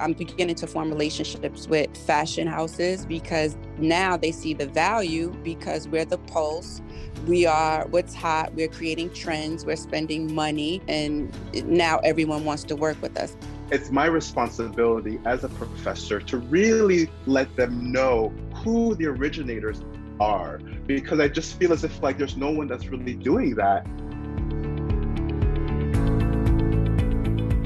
I'm beginning to form relationships with fashion houses because now they see the value because we're the pulse. We are what's hot. We're creating trends. We're spending money. And now everyone wants to work with us. It's my responsibility as a professor to really let them know who the originators are because I just feel as if like there's no one that's really doing that.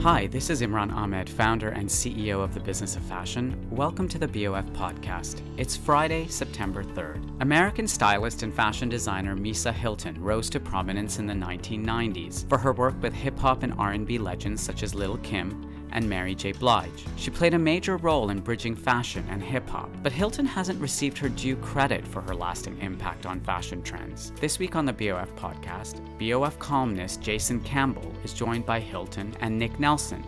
Hi, this is Imran Amed, founder and CEO of the Business of Fashion. Welcome to the BOF podcast. It's Friday, September 3rd. American stylist and fashion designer Misa Hylton rose to prominence in the 1990s for her work with hip hop and R&B legends such as Lil Kim and Mary J. Blige. She played a major role in bridging fashion and hip hop, but Hylton hasn't received her due credit for her lasting impact on fashion trends. This week on the BOF podcast, BOF columnist Jason Campbell is joined by Hylton and Nick Nelson,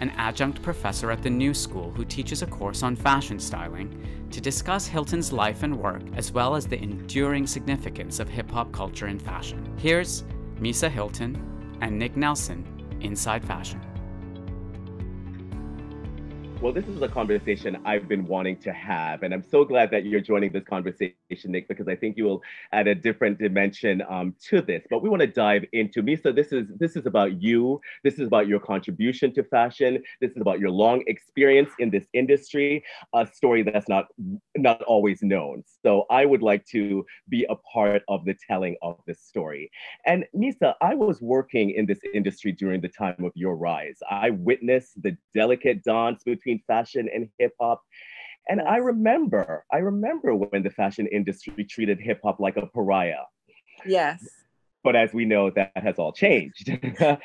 an adjunct professor at the New School who teaches a course on fashion styling, to discuss Hylton's life and work as well as the enduring significance of hip hop culture in fashion. Here's Misa Hylton and Nick Nelson inside fashion. Well, this is a conversation I've been wanting to have, and I'm so glad that you're joining this conversation, Nick, because I think you will add a different dimension um, to this. But we want to dive into Misa. This is this is about you. This is about your contribution to fashion. This is about your long experience in this industry. A story that's not not always known. So I would like to be a part of the telling of this story. And Misa, I was working in this industry during the time of your rise. I witnessed the delicate dance between between fashion and hip hop. And I remember, I remember when the fashion industry treated hip hop like a pariah. Yes. But as we know, that has all changed. hip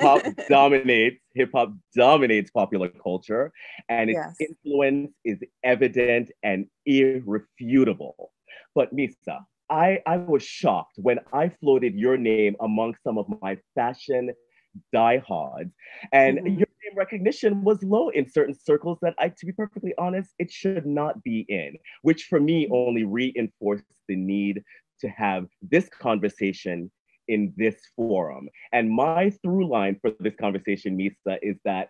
hop dominates, hip hop dominates popular culture, and its yes. influence is evident and irrefutable. But Misa, I, I was shocked when I floated your name among some of my fashion diehards, and mm-hmm. Your recognition was low in certain circles that I, to be perfectly honest, it should not be in, which for me only reinforced the need to have this conversation in this forum. And my through line for this conversation, Misa, is that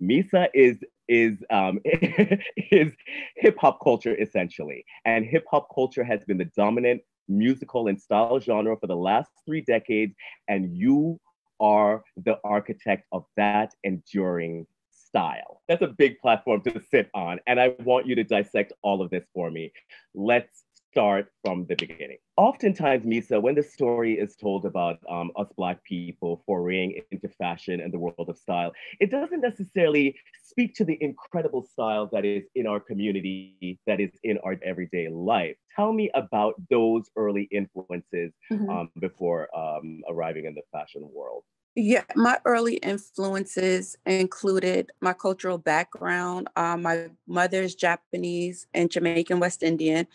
Misa is is um, is hip hop culture essentially, and hip hop culture has been the dominant musical and style genre for the last three decades, and you are the architect of that enduring style. That's a big platform to sit on. And I want you to dissect all of this for me. Let's start from the beginning. Oftentimes, Misa, when the story is told about um, us Black people foraying into fashion and the world of style, it doesn't necessarily speak to the incredible style that is in our community, that is in our everyday life. Tell me about those early influences mm-hmm. um, before um, arriving in the fashion world. Yeah, my early influences included my cultural background. Uh, my mother is Japanese and Jamaican West Indian,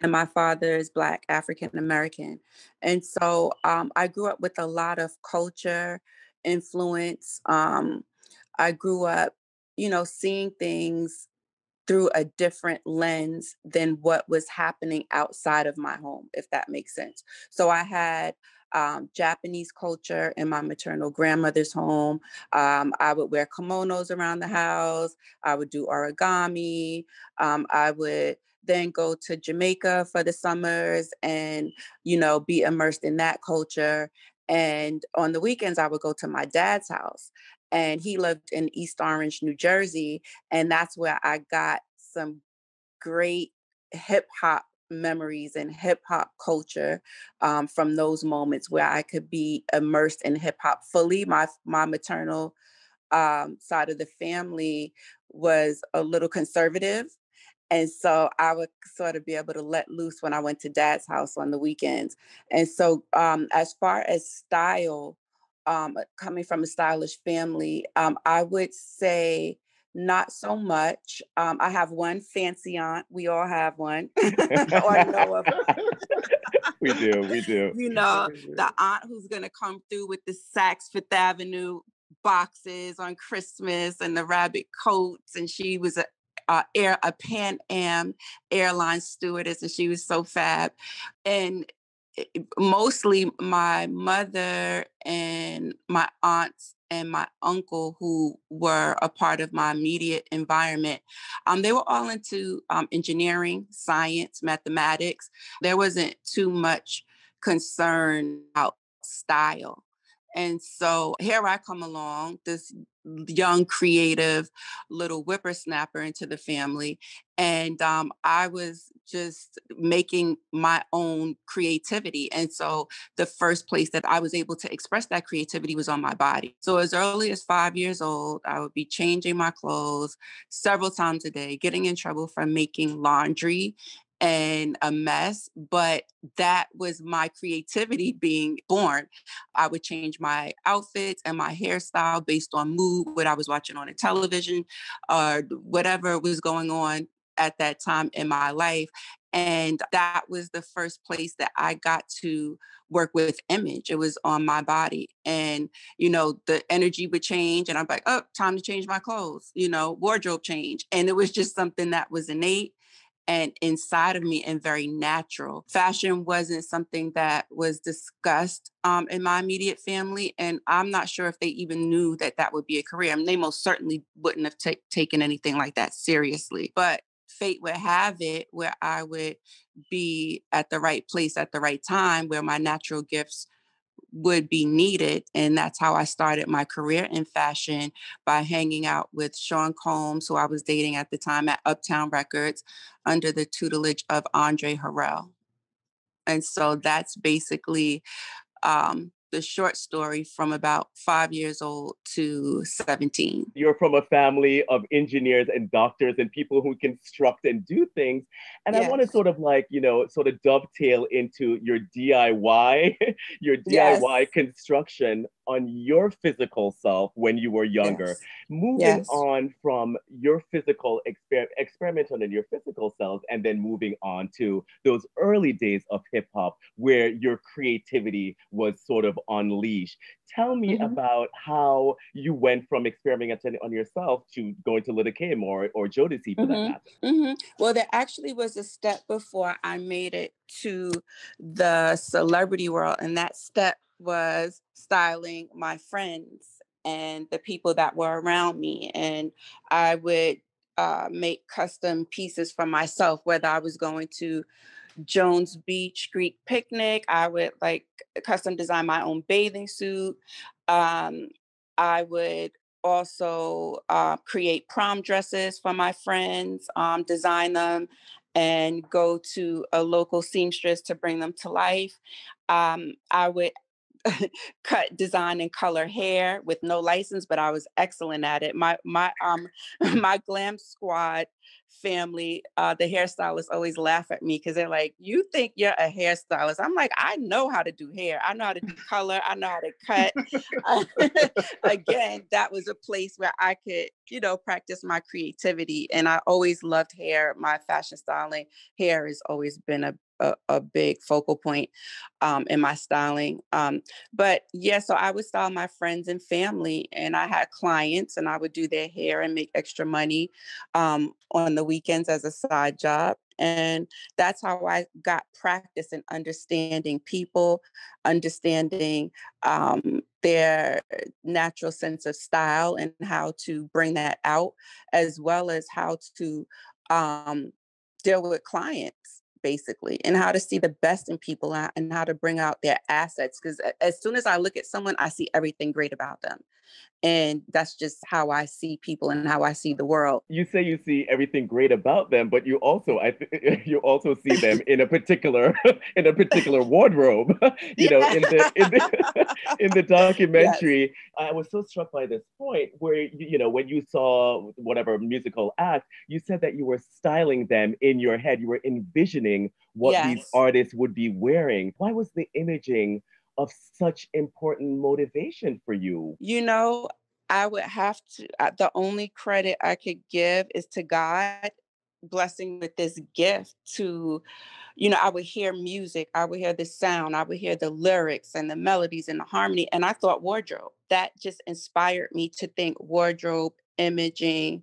and my father is Black African American. And so um, I grew up with a lot of culture influence. Um, I grew up, you know, seeing things through a different lens than what was happening outside of my home, if that makes sense. So I had um, Japanese culture in my maternal grandmother's home. Um, I would wear kimonos around the house. I would do origami. Um, I would then go to Jamaica for the summers and, you know, be immersed in that culture. And on the weekends, I would go to my dad's house. And he lived in East Orange, New Jersey. And that's where I got some great hip hop memories and hip hop culture um, from those moments where I could be immersed in hip hop fully. My my maternal um, side of the family was a little conservative. And so I would sort of be able to let loose when I went to dad's house on the weekends. And so, um, as far as style, um, coming from a stylish family, um, I would say not so much. Um, I have one fancy aunt. We all have one. we do. We do. You know, the aunt who's going to come through with the Saks Fifth Avenue boxes on Christmas and the rabbit coats. And she was a, a air a Pan Am airline stewardess, and she was so fab. And mostly my mother and my aunts and my uncle, who were a part of my immediate environment, um, they were all into um, engineering, science, mathematics. There wasn't too much concern about style. And so here I come along, this young, creative little whippersnapper into the family. And um, I was just making my own creativity. And so the first place that I was able to express that creativity was on my body. So as early as five years old, I would be changing my clothes several times a day, getting in trouble for making laundry and a mess, but that was my creativity being born. I would change my outfits and my hairstyle based on mood, what I was watching on the television, or whatever was going on at that time in my life. And that was the first place that I got to work with image. It was on my body. And, you know, the energy would change. And I'm like, oh, time to change my clothes, you know, wardrobe change. And it was just something that was innate and inside of me and very natural. Fashion wasn't something that was discussed um, in my immediate family. And I'm not sure if they even knew that that would be a career. I mean, they most certainly wouldn't have t- taken anything like that seriously. But fate would have it where I would be at the right place at the right time where my natural gifts would be needed. And that's how I started my career in fashion by hanging out with Sean Combs, who I was dating at the time at Uptown Records under the tutelage of Andre Harrell. And so that's basically um, the short story from about five years old to 17. You're from a family of engineers and doctors and people who construct and do things. And yes. I want to sort of like, you know, sort of dovetail into your DIY, your DIY yes. construction on your physical self when you were younger. Yes. Moving yes. on from your physical exper- experimenting on your physical self and then moving on to those early days of hip hop where your creativity was sort of unleashed. Tell me mm-hmm. about how you went from experimenting on yourself to going to Little Kim or, or Jodeci for mm-hmm. that matter. Mm-hmm. Well, there actually was a step before I made it to the celebrity world, and that step was styling my friends and the people that were around me. And I would uh, make custom pieces for myself, whether I was going to Jones Beach Greek picnic, I would like custom design my own bathing suit. Um, I would also uh, create prom dresses for my friends, um, design them, and go to a local seamstress to bring them to life. Um, I would cut, design, and color hair with no license, but I was excellent at it. My my um my glam squad family, uh, the hairstylists always laugh at me because they're like, "You think you're a hairstylist?" I'm like, "I know how to do hair. I know how to do color. I know how to cut." Again, that was a place where I could, you know, practice my creativity, and I always loved hair. My fashion styling hair has always been a a, a big focal point um, in my styling. Um, but yeah, so I would style my friends and family, and I had clients, and I would do their hair and make extra money um, on the weekends as a side job. And that's how I got practice in understanding people, understanding um, their natural sense of style and how to bring that out, as well as how to um, deal with clients basically and how to see the best in people and how to bring out their assets because as soon as i look at someone i see everything great about them and that's just how i see people and how i see the world you say you see everything great about them but you also i th- you also see them in a particular in a particular wardrobe you know in the in the, in the documentary yes. i was so struck by this point where you, you know when you saw whatever musical act you said that you were styling them in your head you were envisioning what yes. these artists would be wearing why was the imaging of such important motivation for you? You know, I would have to, uh, the only credit I could give is to God blessing with this gift to you know i would hear music i would hear the sound i would hear the lyrics and the melodies and the harmony and i thought wardrobe that just inspired me to think wardrobe imaging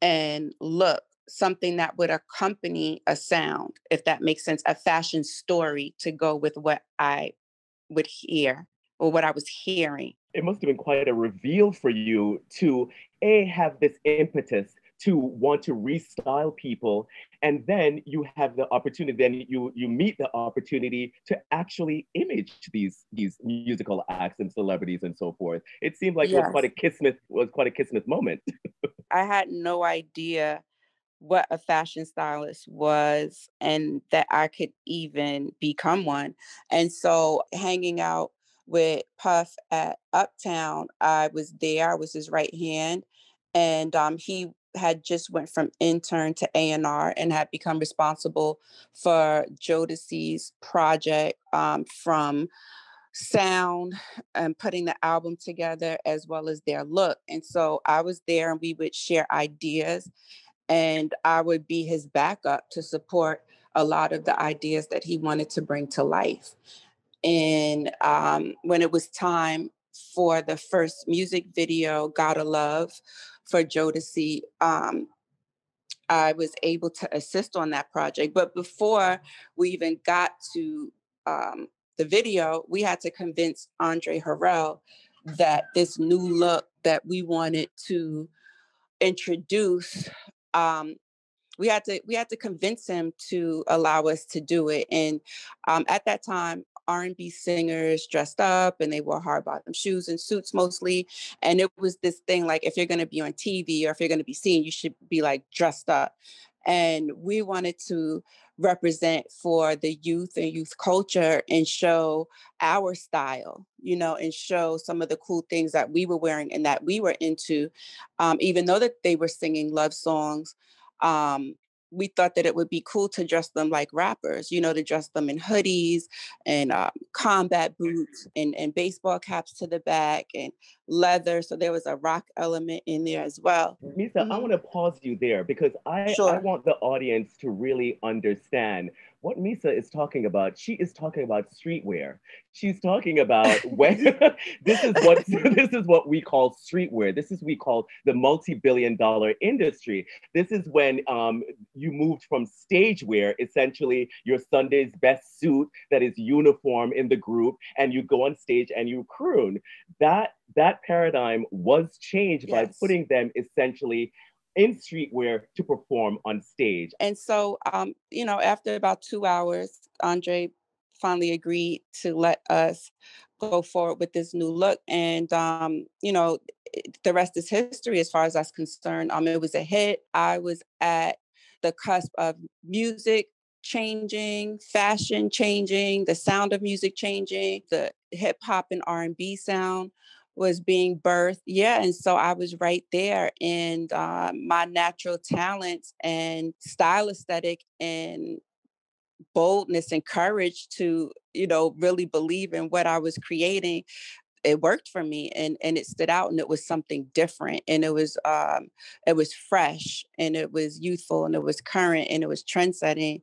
and look something that would accompany a sound if that makes sense a fashion story to go with what i would hear or what I was hearing. It must have been quite a reveal for you to a have this impetus to want to restyle people and then you have the opportunity then you you meet the opportunity to actually image these these musical acts and celebrities and so forth it seemed like yes. it was quite a kismet was quite a kismet moment i had no idea what a fashion stylist was and that I could even become one. And so hanging out with Puff at Uptown, I was there, I was his right hand. And um, he had just went from intern to A&R and had become responsible for Jodeci's project um, from sound and putting the album together as well as their look. And so I was there and we would share ideas and I would be his backup to support a lot of the ideas that he wanted to bring to life. And um, when it was time for the first music video, Gotta Love, for Jodeci, um, I was able to assist on that project. But before we even got to um, the video, we had to convince Andre Harrell that this new look that we wanted to introduce um, we had to we had to convince him to allow us to do it. And um, at that time, R&B singers dressed up and they wore hard bottom shoes and suits mostly. And it was this thing like if you're going to be on TV or if you're going to be seen, you should be like dressed up. And we wanted to represent for the youth and youth culture and show our style, you know, and show some of the cool things that we were wearing and that we were into. Um, even though that they were singing love songs, um, we thought that it would be cool to dress them like rappers, you know, to dress them in hoodies and uh, combat boots and, and baseball caps to the back and leather. So there was a rock element in there as well. Misa, mm-hmm. I want to pause you there because I, sure. I want the audience to really understand what Misa is talking about, she is talking about streetwear. She's talking about when this is what this is what we call streetwear. This is we call the multi-billion dollar industry. This is when um, you moved from stage wear, essentially your Sunday's best suit that is uniform in the group, and you go on stage and you croon. That that paradigm was changed yes. by putting them essentially in streetwear to perform on stage. And so, um, you know, after about two hours, Andre finally agreed to let us go forward with this new look. And, um, you know, the rest is history as far as that's concerned. Um, it was a hit. I was at the cusp of music changing, fashion changing, the sound of music changing, the hip hop and R&B sound was being birthed. Yeah. And so I was right there. And uh, my natural talents and style aesthetic and boldness and courage to, you know, really believe in what I was creating it worked for me and and it stood out and it was something different and it was um it was fresh and it was youthful and it was current and it was trend setting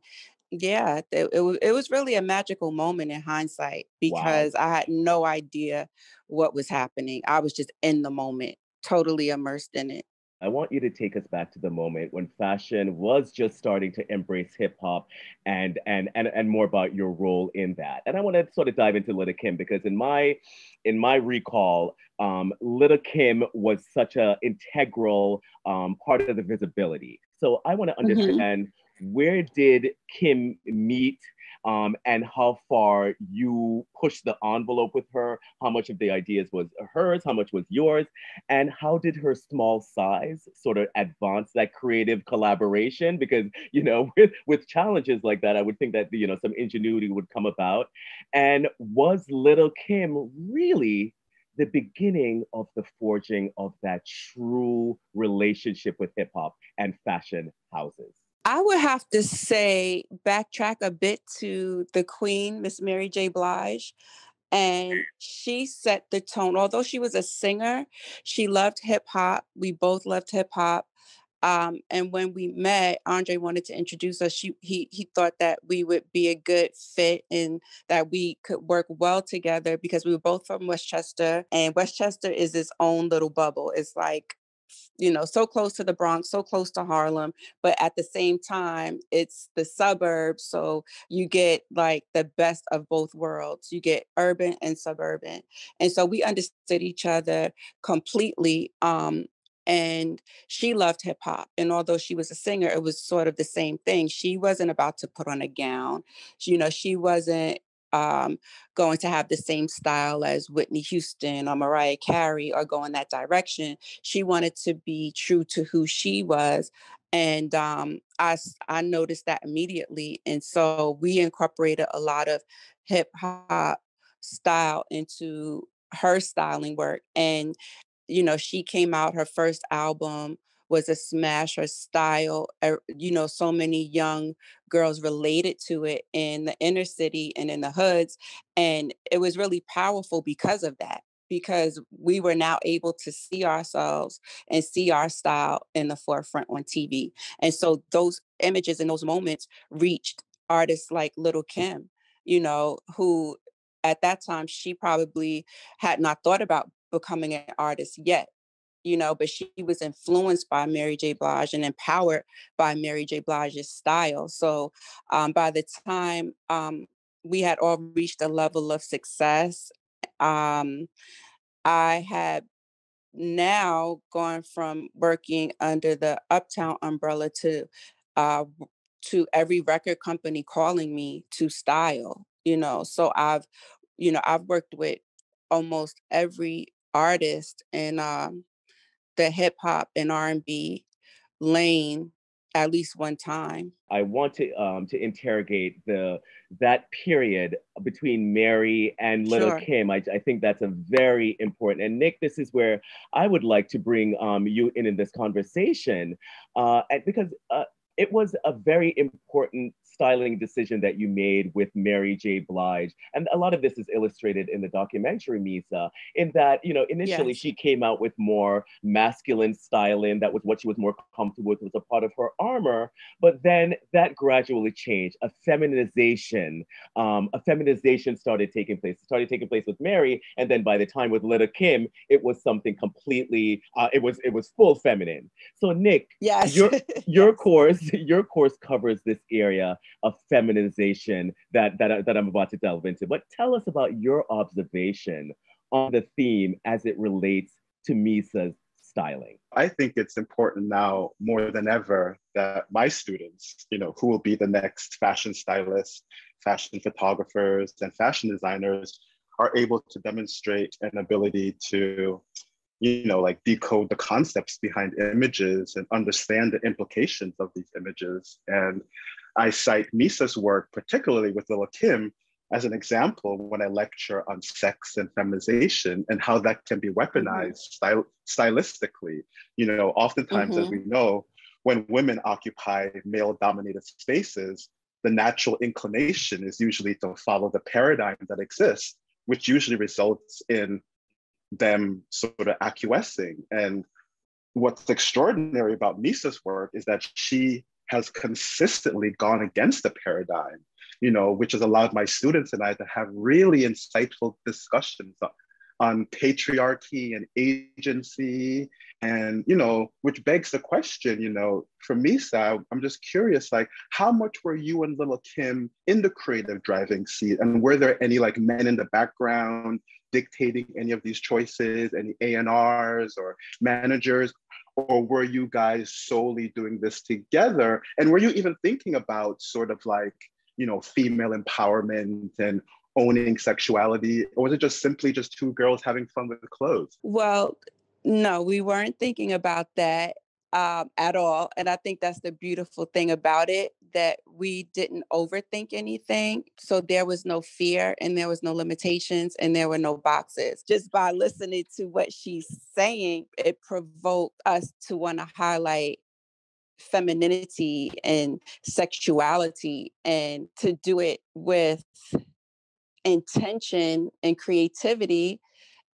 yeah, it, it, was it was really a magical moment in hindsight because wow. I had no idea what was happening. I was just in the moment, totally immersed in it. I want you to take us back to the moment when fashion was just starting to embrace hip hop and and and and more about your role in that. And I want to sort of dive into Little Kim because in my in my recall, um, Little Kim was such a integral um, part of the visibility. So I want to mm-hmm. understand. Mm-hmm where did Kim meet um, and how far you pushed the envelope with her, how much of the ideas was hers, how much was yours, and how did her small size sort of advance that creative collaboration? Because, you know, with, with challenges like that, I would think that, you know, some ingenuity would come about. And was Little Kim really the beginning of the forging of that true relationship with hip hop and fashion houses? I would have to say, backtrack a bit to the Queen, Miss Mary J. Blige. And she set the tone. Although she was a singer, she loved hip hop. We both loved hip hop. Um, and when we met, Andre wanted to introduce us. She, he he thought that we would be a good fit and that we could work well together because we were both from Westchester, and Westchester is its own little bubble. It's like you know, so close to the Bronx, so close to Harlem, but at the same time, it's the suburbs. So you get like the best of both worlds. You get urban and suburban. And so we understood each other completely. Um, and she loved hip hop. And although she was a singer, it was sort of the same thing. She wasn't about to put on a gown. You know, she wasn't um, going to have the same style as Whitney Houston or Mariah Carey or go in that direction. She wanted to be true to who she was. And um, I, I noticed that immediately. And so we incorporated a lot of hip hop style into her styling work. And, you know, she came out, her first album was a smash her style er, you know so many young girls related to it in the inner city and in the hoods and it was really powerful because of that because we were now able to see ourselves and see our style in the forefront on TV. And so those images and those moments reached artists like Little Kim, you know, who at that time she probably had not thought about becoming an artist yet you know, but she was influenced by Mary J. Blige and empowered by Mary J. Blige's style. So um, by the time um, we had all reached a level of success, um, I had now gone from working under the Uptown umbrella to uh, to every record company calling me to style. You know, so I've you know I've worked with almost every artist and um, the hip hop and R&B lane at least one time. I want to um, to interrogate the that period between Mary and Little sure. Kim. I, I think that's a very important. And Nick, this is where I would like to bring um, you in in this conversation, uh, because uh, it was a very important styling decision that you made with Mary J. Blige. And a lot of this is illustrated in the documentary, Misa, in that, you know, initially yes. she came out with more masculine styling. That was what she was more comfortable with, was a part of her armor. But then that gradually changed. A feminization, um, a feminization started taking place. It started taking place with Mary. And then by the time with Little Kim, it was something completely, uh, it was it was full feminine. So Nick, yes. your, your course, your course covers this area of feminization that, that, that I'm about to delve into. But tell us about your observation on the theme as it relates to Misa's styling. I think it's important now more than ever that my students, you know, who will be the next fashion stylists, fashion photographers, and fashion designers are able to demonstrate an ability to you know like decode the concepts behind images and understand the implications of these images and I cite Misa's work, particularly with Lil Kim, as an example when I lecture on sex and feminization and how that can be weaponized mm-hmm. stylistically. You know, oftentimes, mm-hmm. as we know, when women occupy male dominated spaces, the natural inclination is usually to follow the paradigm that exists, which usually results in them sort of acquiescing. And what's extraordinary about Misa's work is that she has consistently gone against the paradigm, you know, which has allowed my students and I to have really insightful discussions on patriarchy and agency and you know which begs the question you know for me Sal, i'm just curious like how much were you and little kim in the creative driving seat? And were there any like men in the background dictating any of these choices any A&Rs or managers or were you guys solely doing this together? And were you even thinking about sort of like you know female empowerment and owning sexuality or was it just simply just two girls having fun with clothes? Well no we weren't thinking about that um, at all. And I think that's the beautiful thing about it that we didn't overthink anything. So there was no fear and there was no limitations and there were no boxes. Just by listening to what she's saying, it provoked us to want to highlight femininity and sexuality and to do it with intention and creativity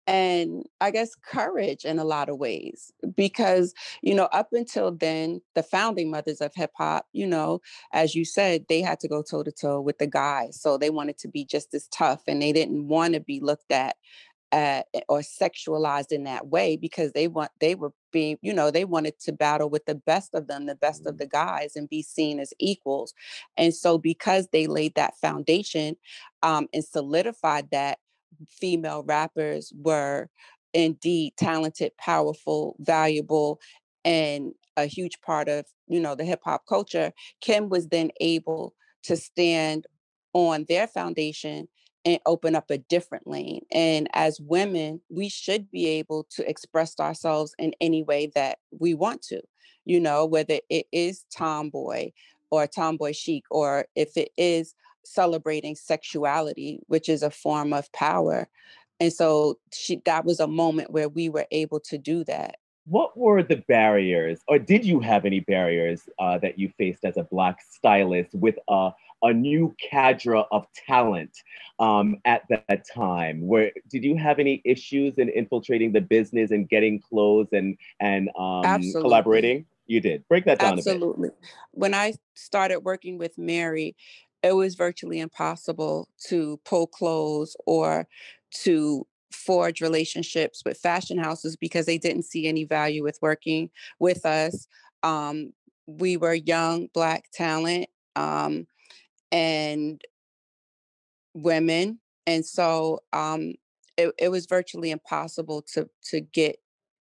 and I guess courage in a lot of ways. Because, you know, up until then, the founding mothers of hip hop, you know, as you said, they had to go toe to toe with the guys. So they wanted to be just as tough and they didn't want to be looked at uh, or sexualized in that way because they want they were being you know, they wanted to battle with the best of them, the best of mm-hmm. the guys, and be seen as equals. And so, because they laid that foundation um, and solidified that, female rappers were indeed talented, powerful, valuable, and a huge part of, you know, the hip hop culture. Kim was then able to stand on their foundation and open up a different lane. And as women, we should be able to express ourselves in any way that we want to, you know, whether it is tomboy or tomboy chic, or if it is celebrating sexuality, which is a form of power. And so she, that was a moment where we were able to do that. What were the barriers, or did you have any barriers uh, that you faced as a Black stylist with a a new cadre of talent um, at that time. Where did you have any issues in infiltrating the business and getting clothes and and um, collaborating? You did. Break that down Absolutely. When I started working with Mary, it was virtually impossible to pull clothes or to forge relationships with fashion houses because they didn't see any value with working with us. Um, we were young black talent. Um, and women. And so um, it, it was virtually impossible to to get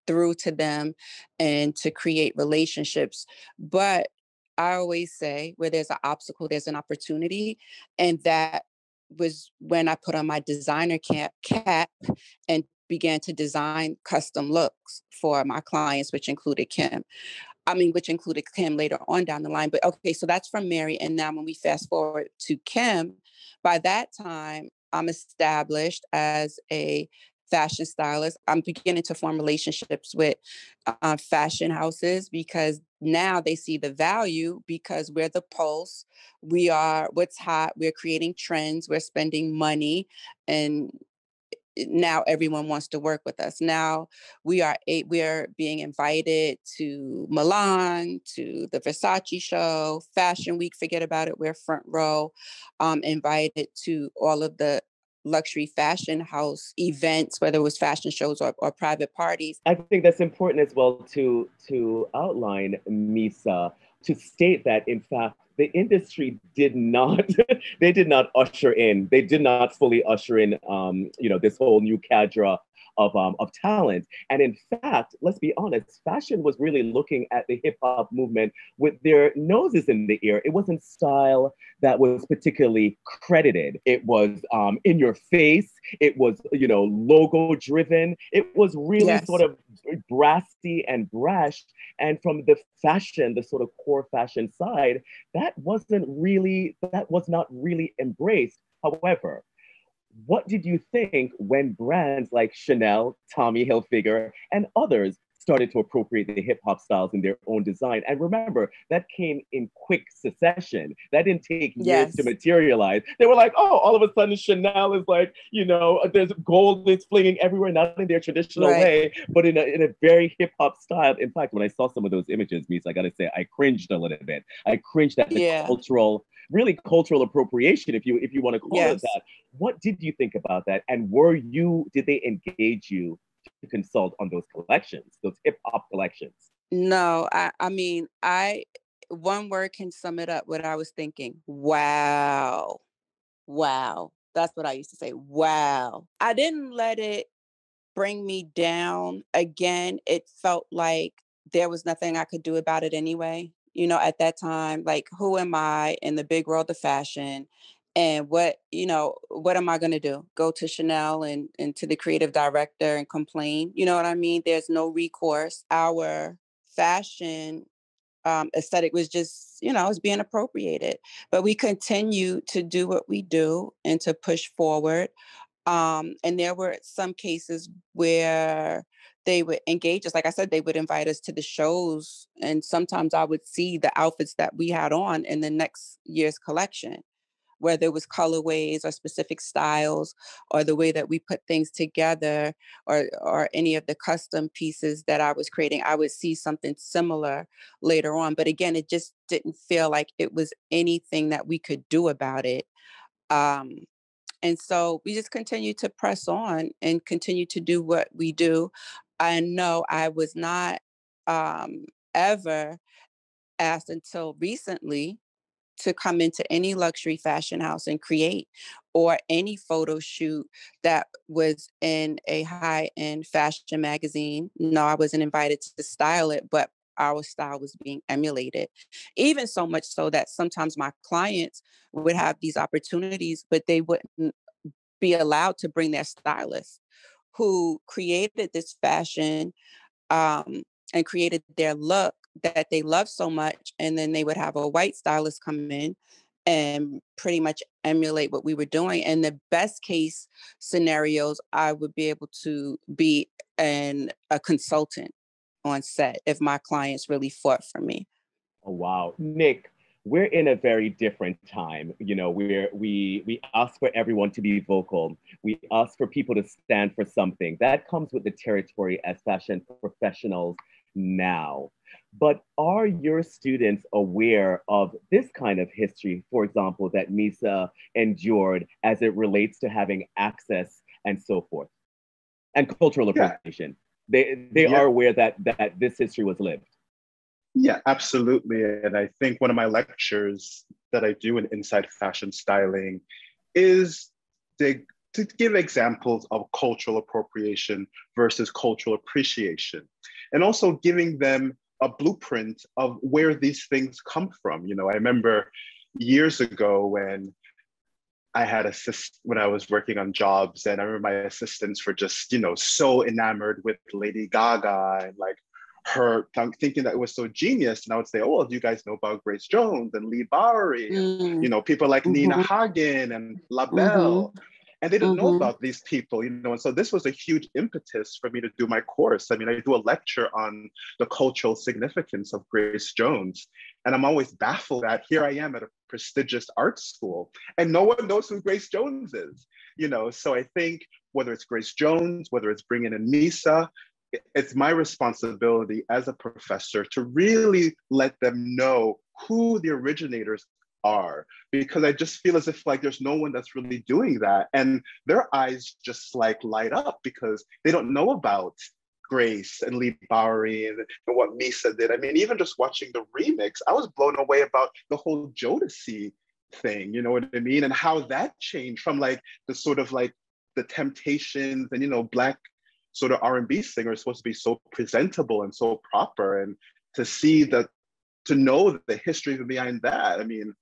through to them and to create relationships. But I always say where there's an obstacle, there's an opportunity. And that was when I put on my designer cap, cap and began to design custom looks for my clients, which included Kim. I mean, which included Kim later on down the line. But okay, so that's from Mary. And now when we fast forward to Kim, by that time, I'm established as a fashion stylist. I'm beginning to form relationships with uh, fashion houses because now they see the value because we're the pulse. We are what's hot. We're creating trends. We're spending money and now everyone wants to work with us. Now we are a, we are being invited to Milan, to the Versace show, Fashion Week. Forget about it. We're front row. Um, invited to all of the luxury fashion house events, whether it was fashion shows or, or private parties. I think that's important as well to to outline, Misa, to state that in fact the industry did not they did not usher in they did not fully usher in um, you know this whole new cadre of, um, of talent. And in fact, let's be honest, fashion was really looking at the hip hop movement with their noses in the ear. It wasn't style that was particularly credited. It was um, in your face. It was, you know, logo driven. It was really yes. sort of brassy and brash. And from the fashion, the sort of core fashion side, that wasn't really, that was not really embraced. However, what did you think when brands like Chanel, Tommy Hilfiger, and others started to appropriate the hip hop styles in their own design. And remember, that came in quick succession. That didn't take years yes. to materialize. They were like, oh, all of a sudden Chanel is like, you know, there's gold is flinging everywhere, not in their traditional right. way, but in a, in a very hip hop style. In fact, when I saw some of those images, Mies, I gotta say, I cringed a little bit. I cringed at the yeah. cultural really cultural appropriation, if you if you want to call yes. it that. What did you think about that? And were you did they engage you to consult on those collections, those hip hop collections? No, I I mean I one word can sum it up what I was thinking. Wow. Wow. That's what I used to say. Wow. I didn't let it bring me down. Again, it felt like there was nothing I could do about it anyway you know, at that time, like, who am I in the big world of fashion? And what, you know, what am I going to do? Go to Chanel and, and to the creative director and complain? You know what I mean? There's no recourse. Our fashion um, aesthetic was just, you know, was being appropriated. But we continue to do what we do and to push forward. Um, and there were some cases where they would engage us. Like I said, they would invite us to the shows. And sometimes I would see the outfits that we had on in the next year's collection, whether it was colorways or specific styles or the way that we put things together or or any of the custom pieces that I was creating. I would see something similar later on. But again, it just didn't feel like it was anything that we could do about it. Um, and so we just continue to press on and continue to do what we do. I know I was not um, ever asked until recently to come into any luxury fashion house and create or any photo shoot that was in a high end fashion magazine. No, I wasn't invited to style it, but our style was being emulated. Even so much so that sometimes my clients would have these opportunities, but they wouldn't be allowed to bring their stylist who created this fashion um, and created their look that they love so much. And then they would have a white stylist come in and pretty much emulate what we were doing. And the best case scenarios, I would be able to be an a consultant on set if my clients really fought for me. Oh wow. Nick, we're in a very different time. You know, we're we we ask for everyone to be vocal. We ask for people to stand for something. That comes with the territory as fashion professionals now. But are your students aware of this kind of history, for example, that Misa endured as it relates to having access and so forth, and cultural appropriation? Yeah. They they yeah. are aware that that this history was lived. Yeah, absolutely. And I think one of my lectures that I do in Inside Fashion Styling is dig, to give examples of cultural appropriation versus cultural appreciation, and also giving them a blueprint of where these things come from. You know, I remember years ago when I had assist when I was working on jobs, and I remember my assistants were just, you know, so enamored with Lady Gaga and like her thinking that it was so genius. And I would say, oh, well, do you guys know about Grace Jones and Leigh Bowery? Mm. you know, people like mm-hmm. Nina Hagen and Labelle. Mm-hmm. And they didn't mm-hmm. know about these people, you know. And so this was a huge impetus for me to do my course. I mean, I do a lecture on the cultural significance of Grace Jones. And I'm always baffled that here I am at a prestigious art school and no one knows who Grace Jones is, you know. So I think whether it's Grace Jones, whether it's bringing in Misa, it's my responsibility as a professor to really let them know who the originators are because i just feel as if like there's no one that's really doing that and their eyes just like light up because they don't know about grace and leigh bowery and, and what misa did. I mean even just watching the remix i was blown away about the whole jodeci thing you know what i mean? And how that changed from like the sort of like the temptations and you know black sort of R&B singer is supposed to be so presentable and so proper and to see that to know the history behind that. I mean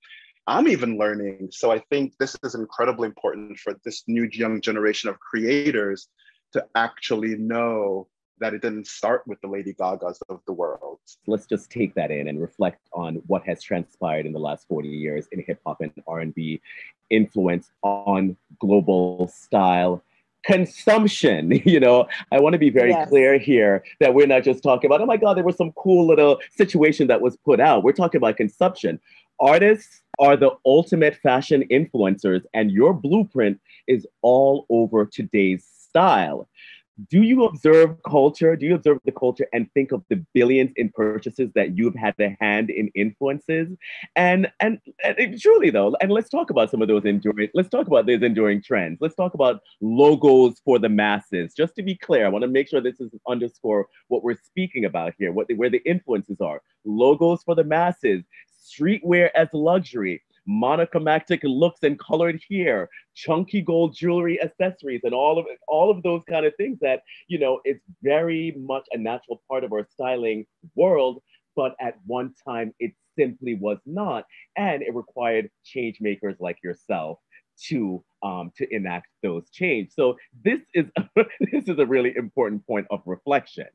i'm even learning. So i think this is incredibly important for this new young generation of creators to actually know that it didn't start with the lady gagas of the world. Let's just take that in and reflect on what has transpired in the last 40 years in hip hop and r&b influence on global style consumption. You know, I want to be very yes. clear here that we're not just talking about, oh my God, there was some cool little situation that was put out. We're talking about consumption. Artists are the ultimate fashion influencers, and your blueprint is all over today's style do you observe culture? Do you observe the culture and think of the billions in purchases that you've had a hand in influences? And, and and truly though, and let's talk about some of those enduring. Let's talk about those enduring trends. Let's talk about logos for the masses. Just to be clear, I want to make sure this is underscore what we're speaking about here. What the, where the influences are. Logos for the masses. Streetwear as luxury monochromatic looks and colored hair, chunky gold jewelry accessories, and all of all of those kind of things that, you know, it's very much a natural part of our styling world. But at one time, it simply was not. And it required change makers like yourself to um, to enact those change. So this is this is a really important point of reflection.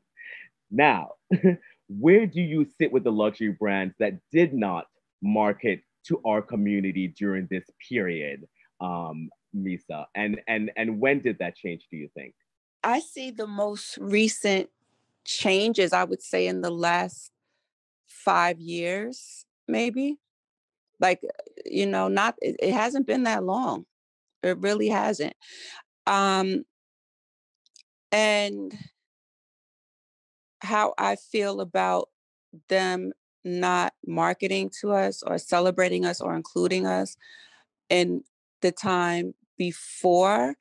Now, where do you sit with the luxury brands that did not market to our community during this period, um, Misa? And and and when did that change? Do you think? I see the most recent changes. I would say in the last five years, maybe. Like you know, not it, it hasn't been that long. It really hasn't. Um, and how I feel about them not marketing to us or celebrating us or including us in the time before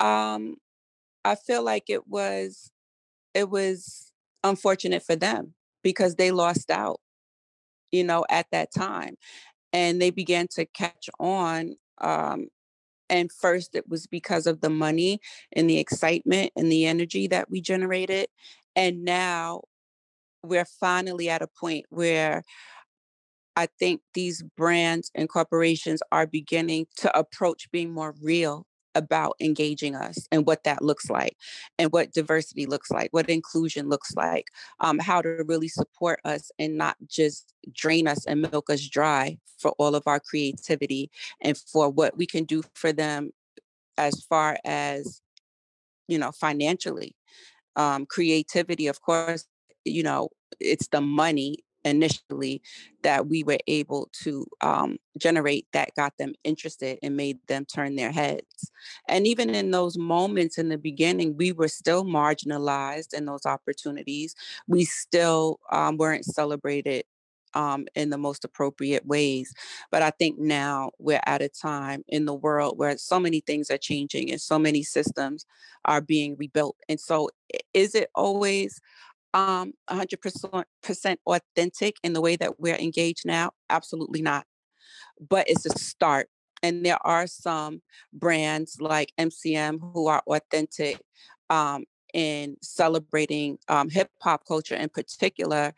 um i feel like it was it was unfortunate for them because they lost out, you know, at that time. And they began to catch on. Um, and first, it was because of the money and the excitement and the energy that we generated. And now we're finally at a point where I think these brands and corporations are beginning to approach being more real about engaging us and what that looks like and what diversity looks like what inclusion looks like um, how to really support us and not just drain us and milk us dry for all of our creativity and for what we can do for them as far as you know financially. Um, creativity of course you know it's the money initially that we were able to um, generate that got them interested and made them turn their heads. And even in those moments in the beginning, we were still marginalized in those opportunities. We still um, weren't celebrated um, in the most appropriate ways. But I think now we're at a time in the world where so many things are changing and so many systems are being rebuilt. And so, is it always um 100% authentic in the way that we're engaged now? Absolutely not. But it's a start. And there are some brands like MCM who are authentic um, in celebrating um, hip hop culture in particular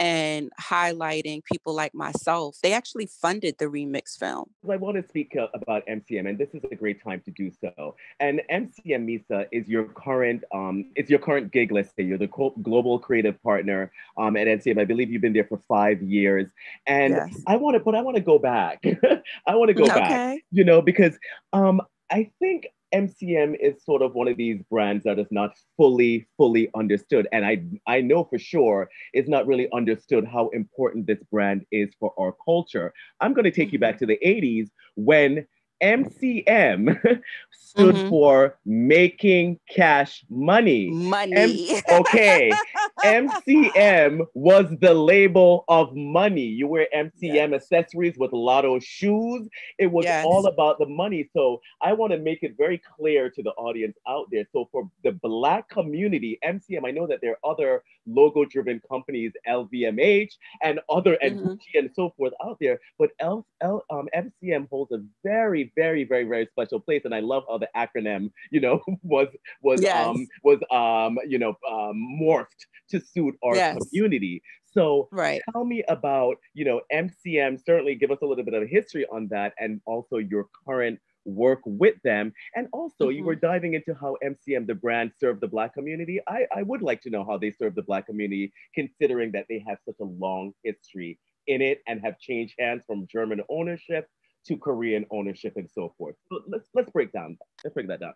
and highlighting people like myself. They actually funded the remix film. I want to speak uh, about MCM, and this is a great time to do so. And MCM Misa is your current, um, it's your current gig list. You're the co- global creative partner um, at MCM. I believe you've been there for five years. And yes. I want to, but I want to go back. I want to go okay. back. You know, because um, I think MCM is sort of one of these brands that is not fully, fully understood. And I, I know for sure it's not really understood how important this brand is for our culture. I'm going to take you back to the 80s when MCM stood mm-hmm. for making cash money. Money. M- okay. MCM was the label of money. You wear MCM yes. accessories with Lotto shoes. It was yes. all about the money. So I want to make it very clear to the audience out there. So for the Black community, MCM, I know that there are other logo driven companies, LVMH and other mm-hmm. and and so forth out there, but L, L, um, MCM holds a very, very, very, very special place. And I love how the acronym, you know, was was yes. um was um you know um, morphed to suit our yes. community. So right. tell me about, you know, MCM, certainly give us a little bit of history on that and also your current work with them. And also mm-hmm. you were diving into how MCM, the brand, served the Black community. I, I would like to know how they serve the Black community, considering that they have such a long history in it and have changed hands from German ownership to Korean ownership and so forth. So let's let's break down. Let's break that down.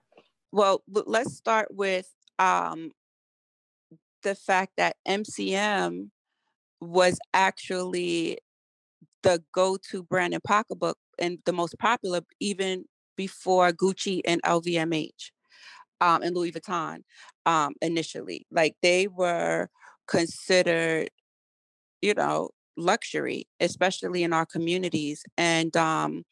Well, let's start with um, the fact that MCM was actually the go-to brand in pocketbook and the most popular even before Gucci and LVMH um, and Louis Vuitton um, initially. Like they were considered, you know, luxury, especially in our communities. And um,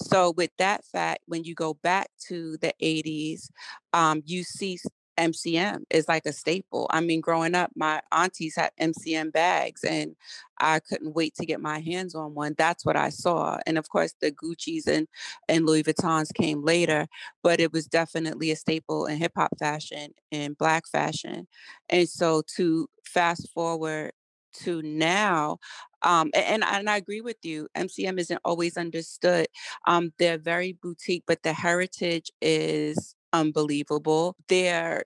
so, with that fact, when you go back to the 80s, um, you see MCM is like a staple. I mean, growing up, my aunties had MCM bags and I couldn't wait to get my hands on one. That's what I saw. And of course, the Gucci's and, and Louis Vuittons came later, but it was definitely a staple in hip hop fashion and Black fashion. And so to fast forward to now, um, and, and I agree with you, MCM isn't always understood. Um, they're very boutique, but the heritage is unbelievable. Their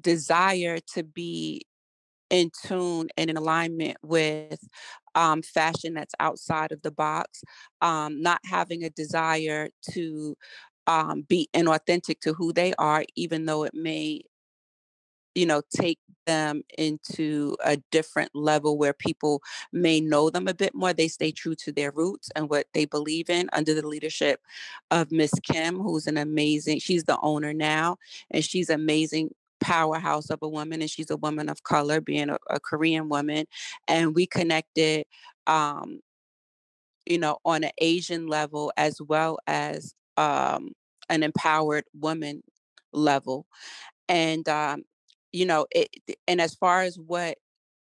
desire to be in tune and in alignment with um, fashion that's outside of the box, um, not having a desire to um, be inauthentic to who they are, even though it may you know take them into a different level where people may know them a bit more they stay true to their roots and what they believe in under the leadership of miss kim who's an amazing she's the owner now and she's amazing powerhouse of a woman and she's a woman of color being a, a korean woman and we connected um you know on an asian level as well as um an empowered woman level. And um, you know, it, and as far as what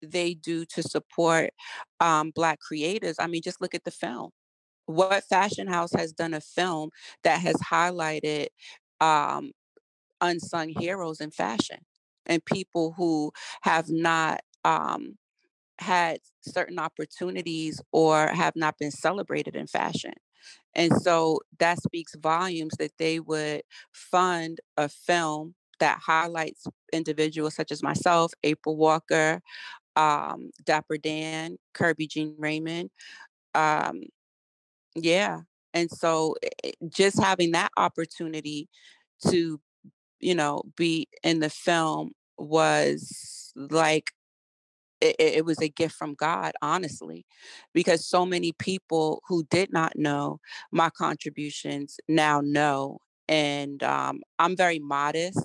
they do to support um, Black creators, I mean, just look at the film. What Fashion House has done a film that has highlighted um, unsung heroes in fashion and people who have not um, had certain opportunities or have not been celebrated in fashion. And so that speaks volumes that they would fund a film that highlights individuals such as myself, April Walker, um, Dapper Dan, Kerby Jean-Raymond. Um, yeah. And so eh, eh, just having that opportunity to, you know, be in the film was like it, it, was a gift from God, honestly, because so many people who did not know my contributions now know. And um, I'm very modest.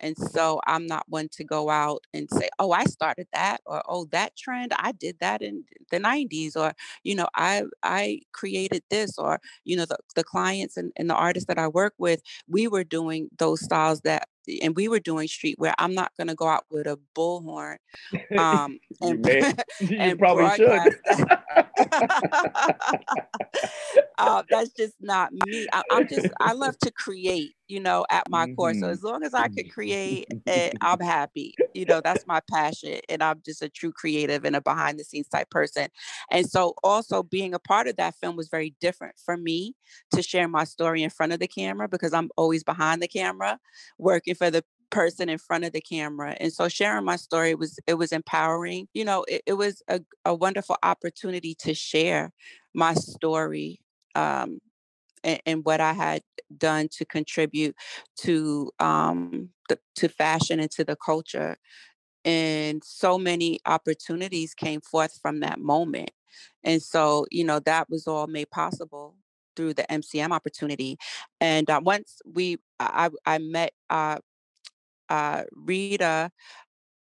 And so I'm not one to go out and say, oh, I started that or oh, that trend, I did that in the 90s, or, you know, I I created this, or, you know, the, the clients and, and the artists that I work with, we were doing those styles that and we were doing streetwear. I'm not gonna go out with a bullhorn um and, and probably should. uh, that's just not me. I, am just I love to create, you know, at my mm-hmm. core. So mm-hmm. as long as I could create it, I'm happy. You know, that's my passion. And I'm just a true creative and a behind the scenes type person. And so also being a part of that film was very different for me to share my story in front of the camera because I'm always behind the camera working for the person in front of the camera and so sharing my story was it was empowering you know it, it was a, a wonderful opportunity to share my story um, and, what I had done to contribute to um, the, to fashion and to the culture. And so many opportunities came forth from that moment. And so, you know, that was all made possible through the MCM opportunity. And uh, once we, I, I met uh, uh, Rita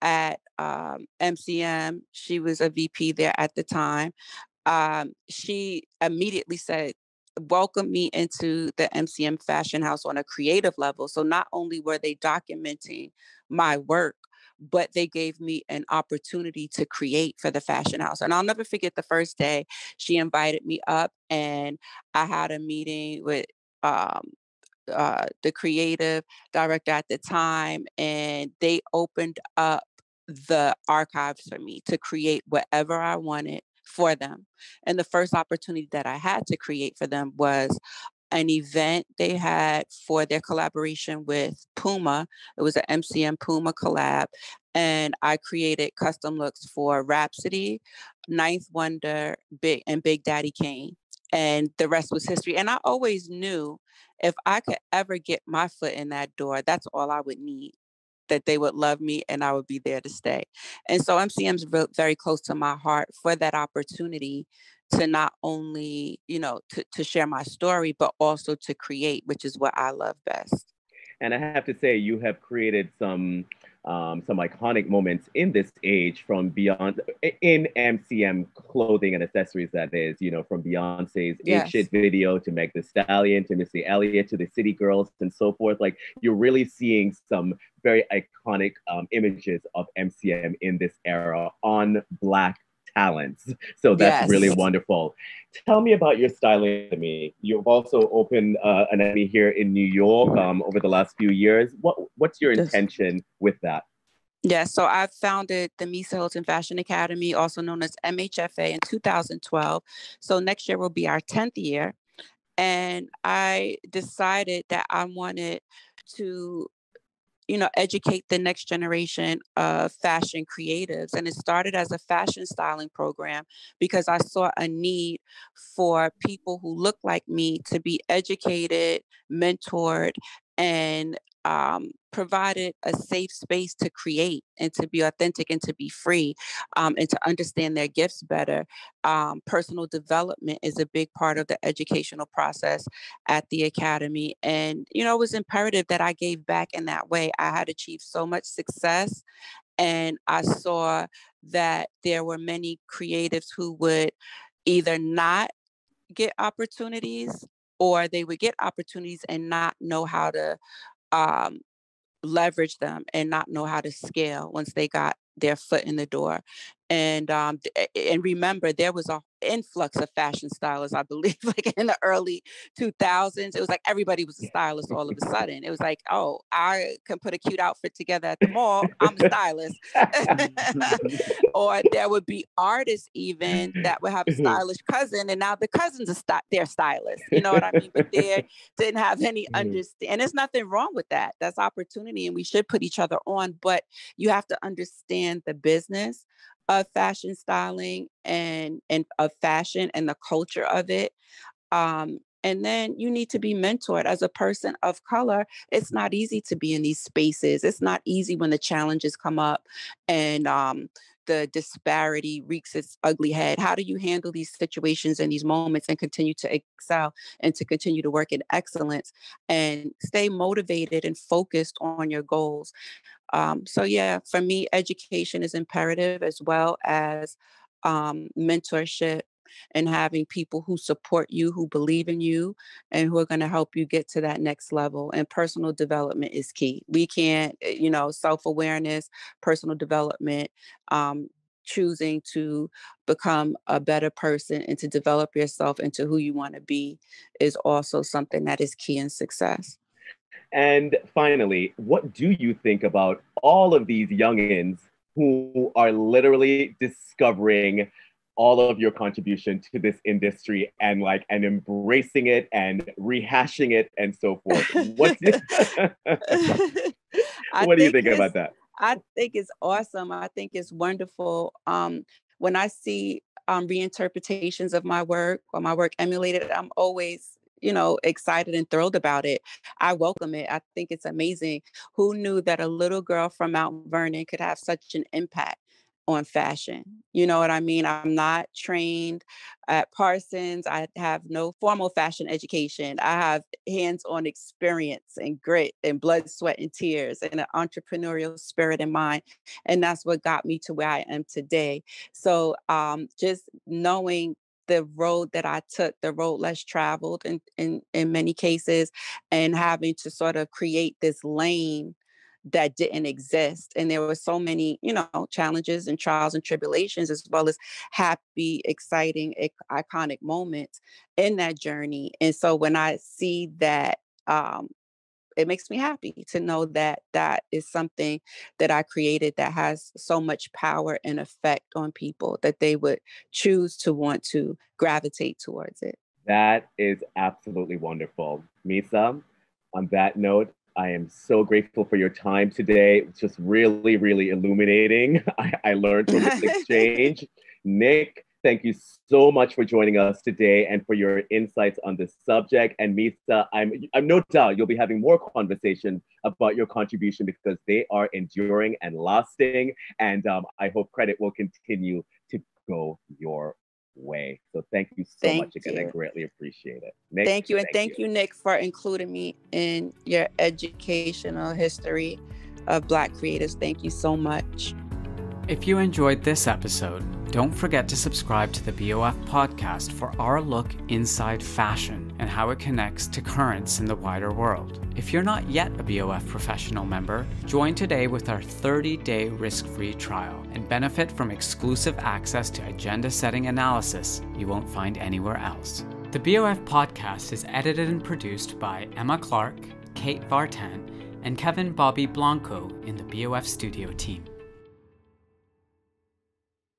at um, MCM. She was a VP there at the time. Um, she immediately said, welcomed me into the MCM Fashion House on a creative level. So not only were they documenting my work, but they gave me an opportunity to create for the fashion house. And I'll never forget the first day she invited me up and I had a meeting with um, uh, the creative director at the time, and they opened up the archives for me to create whatever I wanted for them. And the first opportunity that I had to create for them was an event they had for their collaboration with Puma. It was an MCM Puma collab. And I created custom looks for Rapsody, 9th Wonder, Big and Big Daddy Kane. And the rest was history. And I always knew if I could ever get my foot in that door, that's all I would need that they would love me and I would be there to stay. And so MCM's very close to my heart for that opportunity to not only, you know, to, to share my story, but also to create, which is what I love best. And I have to say, you have created some um, some iconic moments in this age from beyond in MCM clothing and accessories. That is, you know, from Beyonce's yes. Shit video to Meg The Stallion to Missy Elliott to the City Girls and so forth. Like you're really seeing some very iconic um, images of MCM in this era on Black talents. So that's yes. really wonderful. Tell me about your styling academy. You've also opened uh, an academy here in New York um, over the last few years. What What's your intention with that? Yeah, so I founded the Misa Hylton Fashion Academy, also known as MHFA, in 2012. So next year will be our 10th year. And I decided that I wanted to you know educate the next generation of fashion creatives and it started as a fashion styling program because i saw a need for people who look like me to be educated mentored and um, provided a safe space to create and to be authentic and to be free um, and to understand their gifts better. Um, personal development is a big part of the educational process at the academy. And, you know, it was imperative that I gave back in that way. I had achieved so much success and I saw that there were many creatives who would either not get opportunities or they would get opportunities and not know how to um, leverage them and not know how to scale once they got their foot in the door and um and remember there was a influx of fashion stylists i believe like in the early 2000s it was like everybody was a stylist all of a sudden. It was like oh i can put a cute outfit together at the mall i'm a stylist. Or there would be artists even that would have a stylish cousin and now the cousins are st- they're stylists you know what i mean? But they didn't have any mm-hmm. understand and there's nothing wrong with that. That's opportunity and we should put each other on but you have to understand the business of fashion styling and and of fashion and the culture of it um, and then you need to be mentored. As a person of color it's not easy to be in these spaces. It's not easy when the challenges come up and um, the disparity wreaks its ugly head. How do you handle these situations and these moments and continue to excel and to continue to work in excellence and stay motivated and focused on your goals? Um, so yeah, for me, education is imperative as well as um, mentorship and having people who support you, who believe in you, and who are going to help you get to that next level. And personal development is key. We can't, eh, you know, self awareness, personal development, um, choosing to become a better person and to develop yourself into who you want to be is also something that is key in success. And finally, what do you think about all of these youngins who are literally discovering all of your contribution to this industry and like and embracing it and rehashing it and so forth? What, do, what do you think about that? I think it's awesome. I think it's wonderful. Um, when I see um, reinterpretations of my work or my work emulated, I'm always you know, excited and thrilled about it. I welcome it. I think it's amazing. Who knew that a little girl from Mount Vernon could have such an impact? On fashion. You know what I mean? I'm not trained at Parsons. I have no formal fashion education. I have hands on experience and grit and blood, sweat, and tears and an entrepreneurial spirit in mind. And that's what got me to where I am today. So um, just knowing the road that I took, the road less traveled in, in, in many cases, and having to sort of create this lane that didn't exist. And there were so many, you know, challenges and trials and tribulations, as well as happy, exciting, iconic moments in that journey. And so when I see that um, it makes me happy to know that that is something that I created that has so much power and effect on people that they would choose to want to gravitate towards it. That is absolutely wonderful. Misa, on that note, I am so grateful for your time today. It's just really, really illuminating. I, I learned from this exchange. Nick, thank you so much for joining us today and for your insights on this subject. And Misa, I'm, I'm no doubt you'll be having more conversations about your contribution because they are enduring and lasting. And um, I hope credit will continue to go your way. So thank you so thank much again. You. I greatly appreciate it. Nick, thank you. And thank, thank you. you, Nick, for including me in your educational history of Black creatives. Thank you so much. If you enjoyed this episode, don't forget to subscribe to the BOF podcast for our look inside fashion and how it connects to currents in the wider world. If you're not yet a BOF professional member, join today with our 30 day risk free trial and benefit from exclusive access to agenda setting analysis you won't find anywhere else. The BOF podcast is edited and produced by Emma Clark, Kate Vartan, and Kevin Bobby Blanco in the BOF studio team.